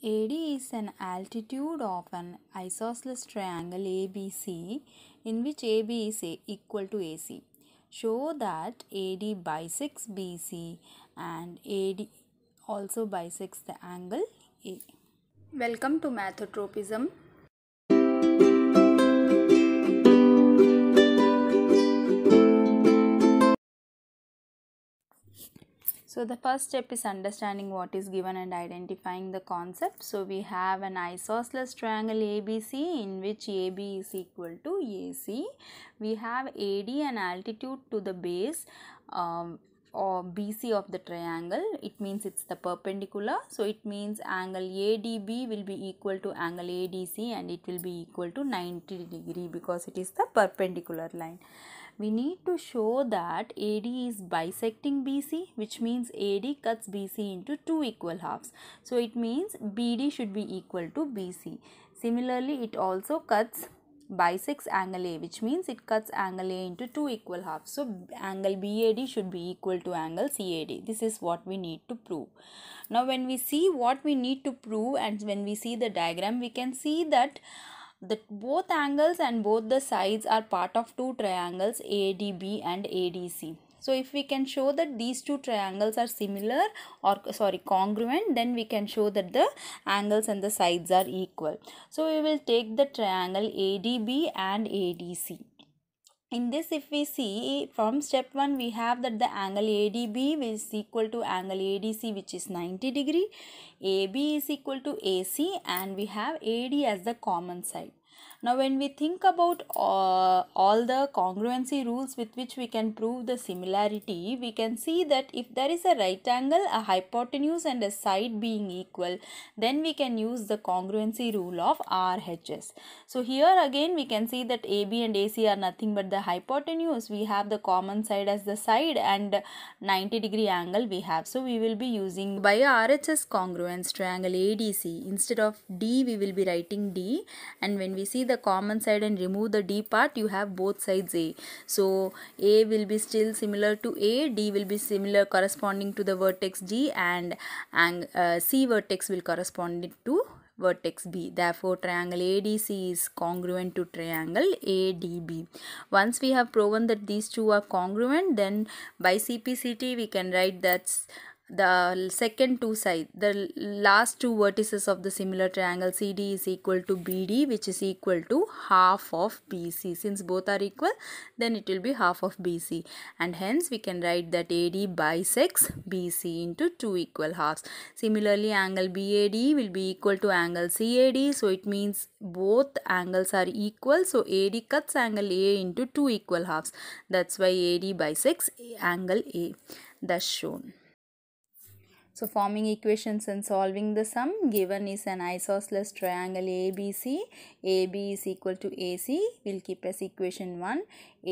AD is an altitude of an isosceles triangle ABC in which AB is a- equal to AC. Show that AD bisects BC and AD also bisects the angle A. Welcome to Mathotropism. So the first step is understanding what is given and identifying the concept. So we have an isosceles triangle ABC in which AB is equal to AC. We have AD and altitude to the base um, or BC of the triangle. It means it's the perpendicular. So it means angle ADB will be equal to angle ADC and it will be equal to 90 degree because it is the perpendicular line we need to show that AD is bisecting BC which means AD cuts BC into two equal halves. So it means BD should be equal to BC. Similarly it also cuts bisects angle A which means it cuts angle A into two equal halves. So angle BAD should be equal to angle CAD. This is what we need to prove. Now when we see what we need to prove and when we see the diagram we can see that the both angles and both the sides are part of two triangles ADB and ADC. So if we can show that these two triangles are similar or sorry congruent then we can show that the angles and the sides are equal. So we will take the triangle ADB and ADC. In this if we see from step 1 we have that the angle ADB is equal to angle ADC which is 90 degree. AB is equal to AC and we have AD as the common side. Now when we think about uh, all the congruency rules with which we can prove the similarity, we can see that if there is a right angle, a hypotenuse and a side being equal, then we can use the congruency rule of RHS. So here again we can see that AB and AC are nothing but the hypotenuse. We have the common side as the side and 90 degree angle we have. So we will be using by RHS congruence triangle ADC. Instead of D we will be writing D and when we see the common side and remove the D part you have both sides A. So A will be still similar to A, D will be similar corresponding to the vertex D and, and uh, C vertex will correspond to vertex B. Therefore, triangle ADC is congruent to triangle ADB. Once we have proven that these two are congruent, then by CPCT we can write that the second two sides the last two vertices of the similar triangle CD is equal to BD which is equal to half of BC since both are equal then it will be half of BC and hence we can write that AD bisects BC into two equal halves. Similarly angle BAD will be equal to angle CAD so it means both angles are equal. So AD cuts angle A into two equal halves. That's why AD bisects angle A. Thus shown so forming equations and solving the sum given is an isosceles triangle ABC. AB is equal to AC. We'll keep as equation 1.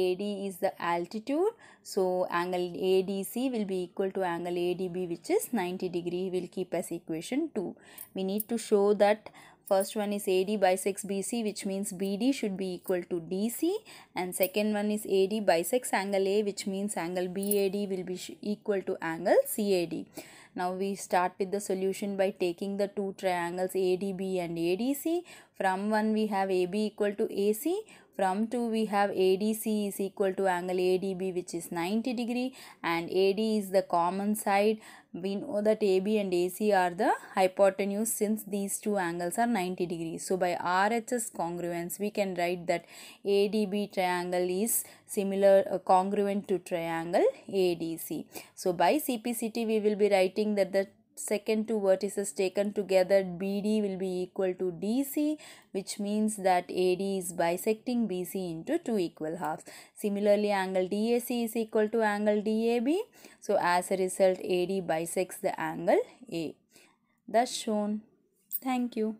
AD is the altitude. So angle ADC will be equal to angle ADB which is 90 degree. We'll keep as equation 2. We need to show that First one is AD bisects BC which means BD should be equal to DC and second one is AD bisects angle A which means angle BAD will be equal to angle CAD. Now we start with the solution by taking the two triangles ADB and ADC. From one we have AB equal to AC. From 2 we have ADC is equal to angle ADB which is 90 degree and AD is the common side. We know that AB and AC are the hypotenuse since these two angles are 90 degrees. So by RHS congruence we can write that ADB triangle is similar uh, congruent to triangle ADC. So by CPCT we will be writing that the second two vertices taken together BD will be equal to DC which means that AD is bisecting BC into two equal halves. Similarly angle DAC is equal to angle DAB. So as a result AD bisects the angle A. Thus shown. Thank you.